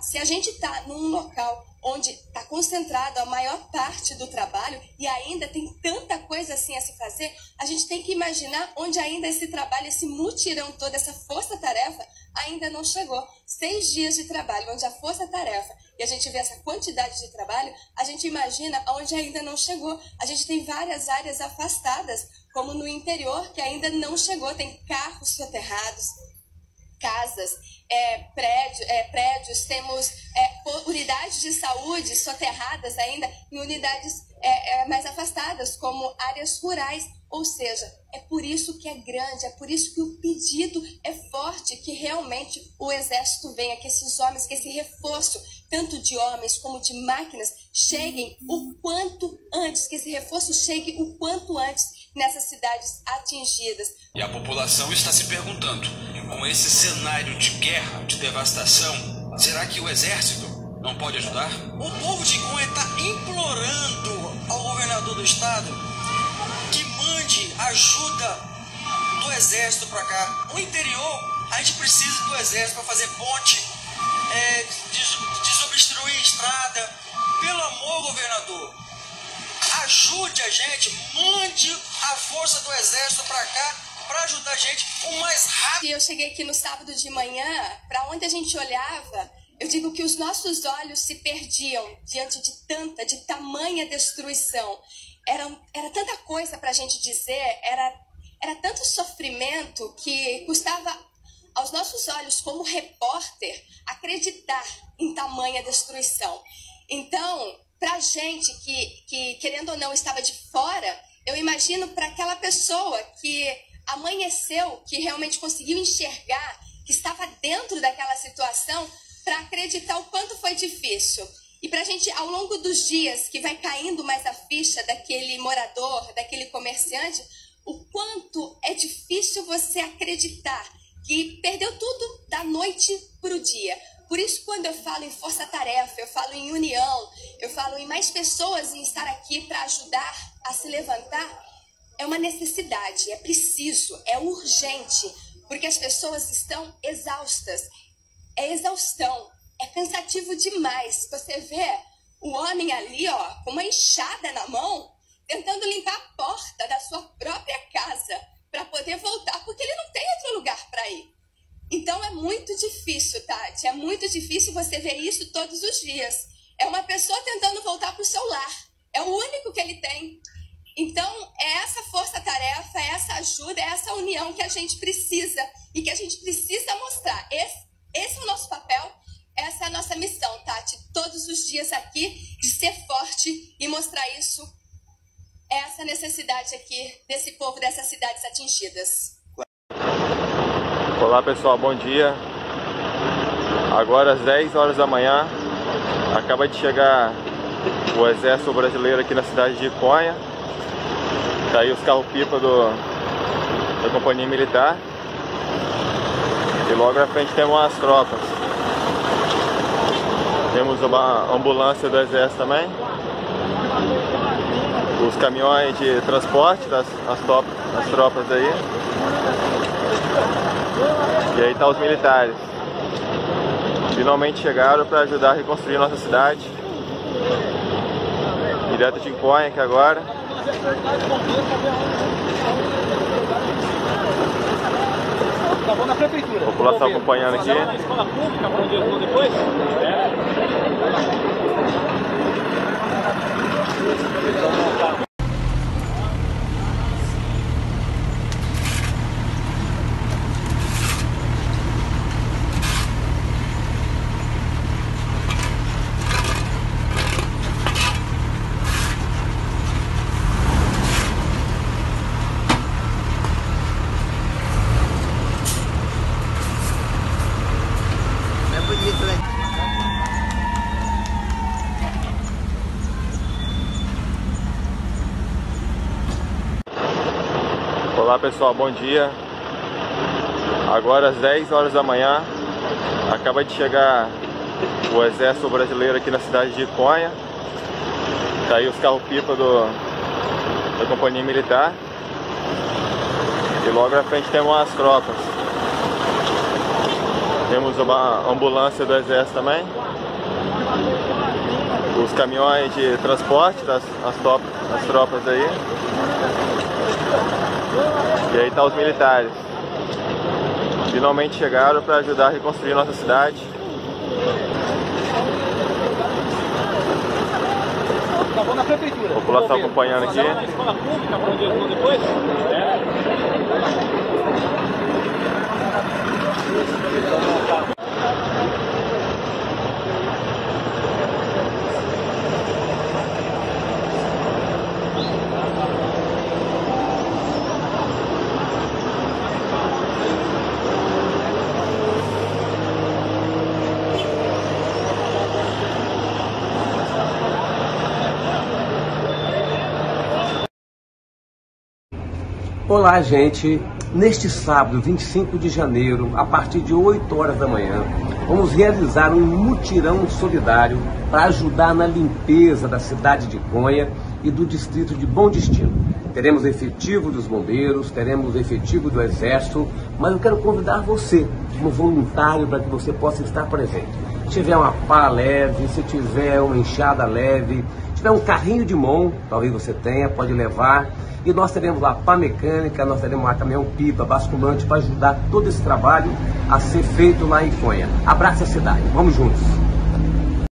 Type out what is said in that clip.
se a gente está num local onde está concentrado a maior parte do trabalho e ainda tem tanta coisa assim a se fazer, a gente tem que imaginar onde ainda esse trabalho, esse mutirão todo, essa força-tarefa ainda não chegou. Seis dias de trabalho, onde a força-tarefa e a gente vê essa quantidade de trabalho, a gente imagina onde ainda não chegou. A gente tem várias áreas afastadas, como no interior, que ainda não chegou. Tem carros soterrados, casas, é, é, prédios, temos é, unidades de saúde soterradas ainda em unidades é, é, mais afastadas, como áreas rurais. Ou seja, é por isso que é grande, é por isso que o pedido é forte, que realmente o exército venha, que esses homens, que esse reforço, tanto de homens como de máquinas, cheguem o quanto antes, que esse reforço chegue o quanto antes nessas cidades atingidas. E a população está se perguntando, com esse cenário de guerra, de devastação, será que o exército não pode ajudar? O povo de Goiás está implorando ao governador do estado mande ajuda do exército para cá. No interior, a gente precisa do exército para fazer ponte, é, des desobstruir estrada. Pelo amor, governador, ajude a gente, mande a força do exército para cá para ajudar a gente o mais rápido. Eu cheguei aqui no sábado de manhã, para onde a gente olhava, eu digo que os nossos olhos se perdiam diante de tanta, de tamanha destruição era, era tanta coisa para a gente dizer, era, era tanto sofrimento que custava aos nossos olhos, como repórter, acreditar em tamanha destruição. Então, para a gente que, que, querendo ou não, estava de fora, eu imagino para aquela pessoa que amanheceu, que realmente conseguiu enxergar, que estava dentro daquela situação, para acreditar o quanto foi difícil. E para a gente, ao longo dos dias, que vai caindo mais a ficha daquele morador, daquele comerciante, o quanto é difícil você acreditar que perdeu tudo da noite para o dia. Por isso, quando eu falo em força-tarefa, eu falo em união, eu falo em mais pessoas em estar aqui para ajudar a se levantar, é uma necessidade, é preciso, é urgente, porque as pessoas estão exaustas. É exaustão, é cansativo demais. Você vê o homem ali, ó, com uma enxada na mão, tentando limpar a porta da sua própria casa para poder voltar, porque ele não tem outro lugar para ir. Então é muito difícil, Tati. É muito difícil você ver isso todos os dias. É uma pessoa tentando voltar para o seu lar. É o único que ele tem. Então, é essa força-tarefa, é essa união que a gente precisa e que a gente precisa mostrar. Esse, esse é o nosso papel essa é a nossa missão, Tati. Todos os dias aqui, de ser forte e mostrar isso. Essa necessidade aqui desse povo, dessas cidades atingidas. Olá pessoal, bom dia. Agora às 10 horas da manhã, acaba de chegar o exército brasileiro aqui na cidade de Iconha. Tá aí os carros-pipa da companhia militar. E logo na frente temos as tropas. Temos uma ambulância do exército também. Os caminhões de transporte das as, top, as tropas aí. E aí tá os militares. Finalmente chegaram para ajudar a reconstruir nossa cidade. Direto de Inconha aqui agora. Na prefeitura. População acompanhando aqui. Na escola pública, para onde eu depois? É. Olá pessoal, bom dia. Agora às 10 horas da manhã, acaba de chegar o exército brasileiro aqui na cidade de Iconha. Tá aí os carros-pipa da companhia militar. E logo na frente temos as tropas. Temos uma ambulância do exército também. Os caminhões de transporte das as, top, as tropas aí. E aí tá os militares. Finalmente chegaram para ajudar a reconstruir nossa cidade. A população acompanhando aqui. Depois? Olá, gente. Neste sábado, 25 de janeiro, a partir de 8 horas da manhã, vamos realizar um mutirão solidário para ajudar na limpeza da cidade de Conha e do distrito de Bom Destino. Teremos efetivo dos bombeiros, teremos efetivo do exército, mas eu quero convidar você, como voluntário, para que você possa estar presente. Se tiver uma pá leve, se tiver uma enxada leve, tiver um carrinho de mão, talvez você tenha, pode levar e nós teremos lá pá mecânica, nós teremos lá caminhão-pipa, basculante para ajudar todo esse trabalho a ser feito lá em Conha. Abraça a cidade, vamos juntos!